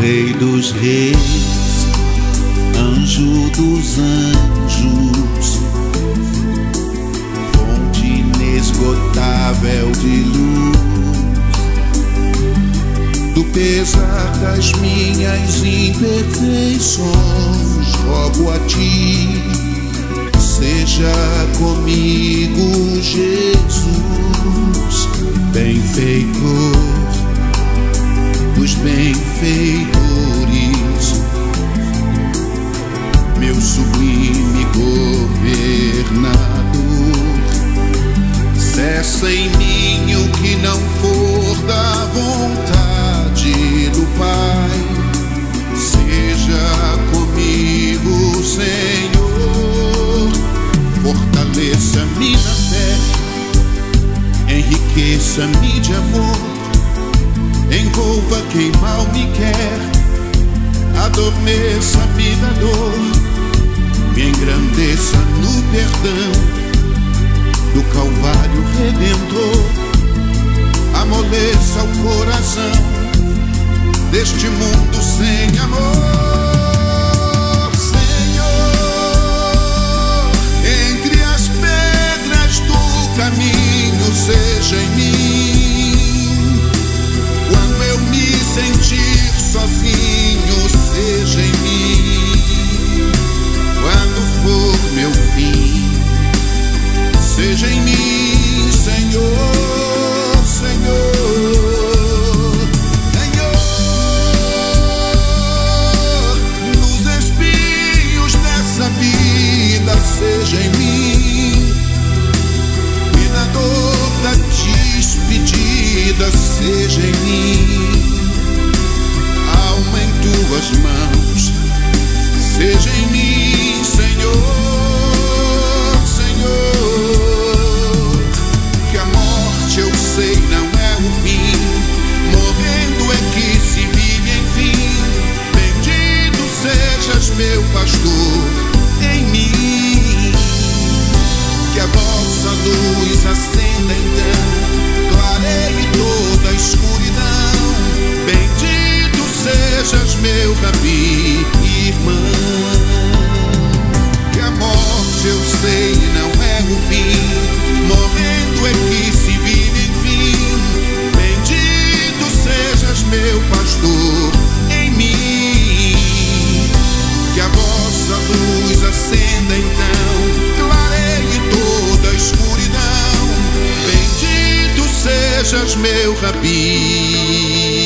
Rei dos reis, anjo dos anjos, fonte inesgotável de luz. Do pesar das minhas imperfeições, rogo a ti, seja comigo, Jesus, benfeitor dos benfeitores, meu sublime governador. Cessa em mim o que não for da vontade do Pai, seja comigo, Senhor. Fortaleça-me na fé, enriqueça-me de amor envolva quem mal me quer, adormeça-me da dor, me engrandeça no perdão do Calvário Redentor, amoleça o coração deste mundo sem amor. Caminho, seja em mim seja em mim, Senhor, Senhor. Senhor, nos espinhos dessa vida, seja em mim. E na dor da despedida, seja em mim meu rabi, irmã. Que a morte eu sei não é o fim, morrendo é que se vive enfim. Bendito sejas meu pastor em mim. Que a vossa luz acenda então, clareie toda a escuridão. Bendito sejas meu rabi.